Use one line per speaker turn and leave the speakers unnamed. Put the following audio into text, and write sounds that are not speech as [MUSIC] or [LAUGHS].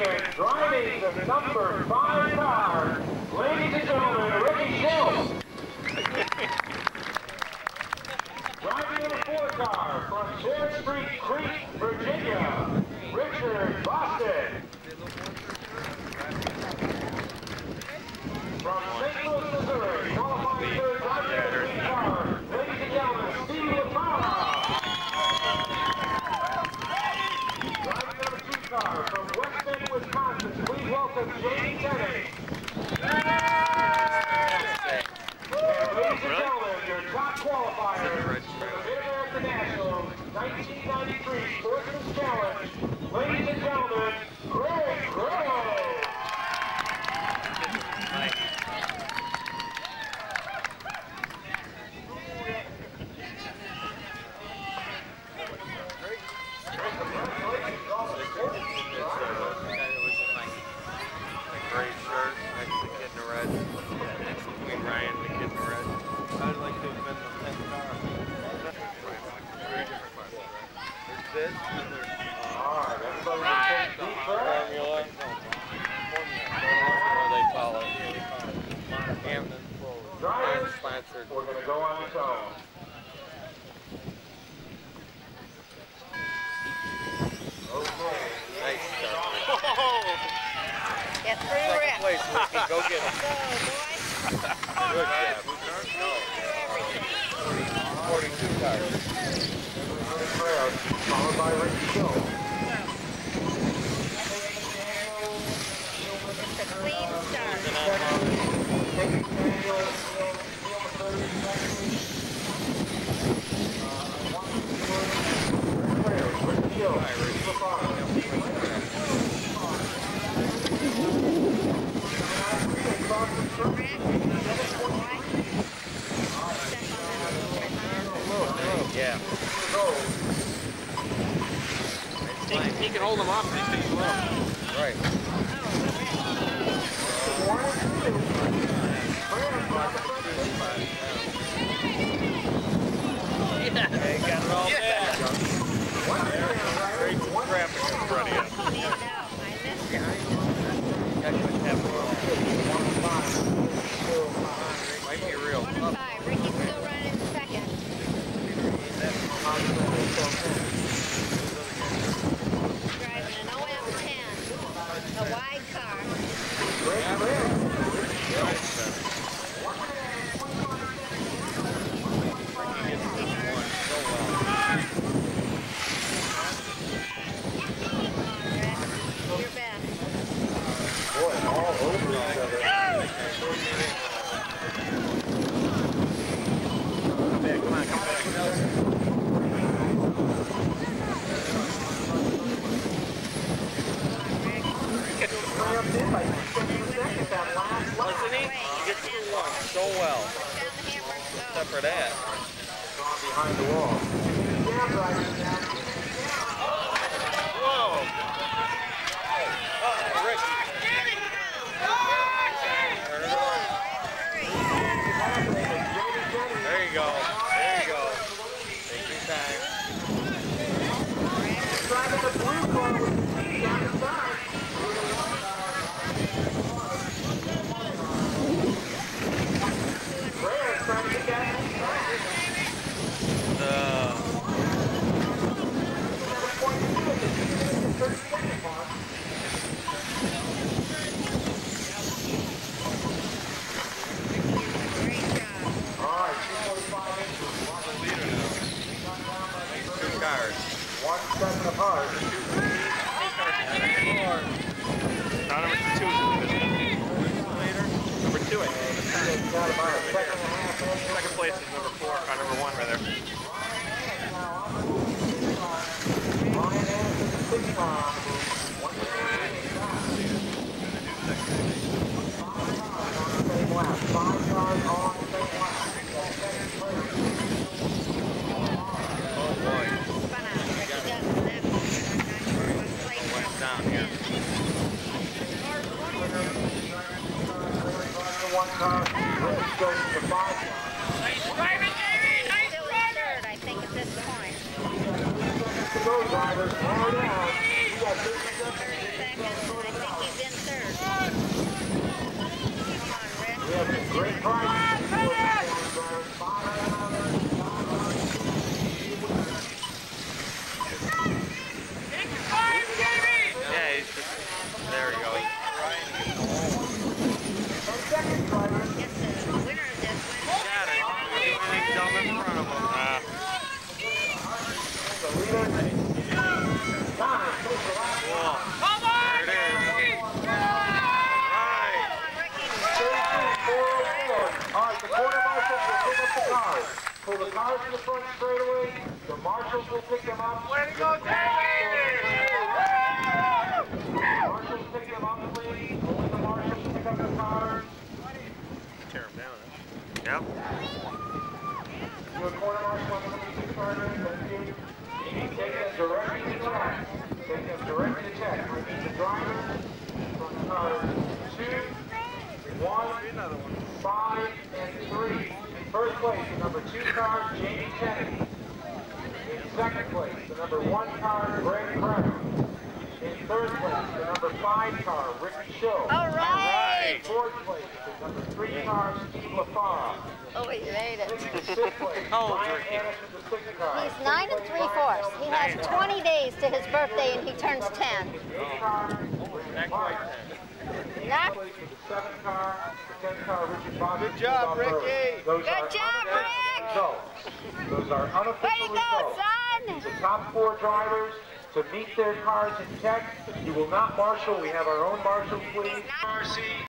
Nation, driving the number five car, ladies and gentlemen, Ricky Shilts. driving the four car from Cherry Street Creek qualifiers for the Mid-American National 1993 Sportsman's Challenge. Ladies and gentlemen, Greg Grove. We're going to go on its own. Okay.
Nice start. [LAUGHS]
Get
place, Ricky. Go get [LAUGHS] him.
Go, boy.
Good job. Forty-two
tires. Followed by Ricky
Yeah.
He, he, can hold them off.
Right. for that.
Gone behind the wall.
There you go.
Bye. goes to
five Nice driving, Jamie! Nice driving! I think
at this point. To go,
drivers.
Power
down.
You got 30 seconds. I think
he's in third. Come
on, Rick. We have a great price. There we
go. Yes, sir.
Cars in the front straightaway. The marshals will pick them up.
Way to go, David!
Marshals pick them up, please. Only the marshals pick up the cars.
Tear him down.
Yep.
Do a quarter marshal on the number six car, thank you. Take them directly to track. Take them directly to check. Repeat the drivers from cars two, one,
Another one.
five, and three. In first place, the number two car, Jamie Kennedy. In second place, the number one car, Greg Brown. In third place, the number five car, Ricky Show.
All right.
In fourth place, the number three car, Steve LaFar.
Oh, he made it.
In fifth place, [LAUGHS]
How old's
Brian
Ricky?
Anderson, the sixth car.
He's nine and three fourths. He has 20 days to his birthday and he turns 10.
Eighth car,
Not quite ten.
Not
place with the seventh car, the tenth car, Richard Bobby.
Good job, Ricky.
Those
Good job, Rick.
Results. Those are unofficial
way to go,
results.
son.
The top four drivers to meet their cars in tech. You will not marshal. We have our own marshal fleet.
He's not-
RC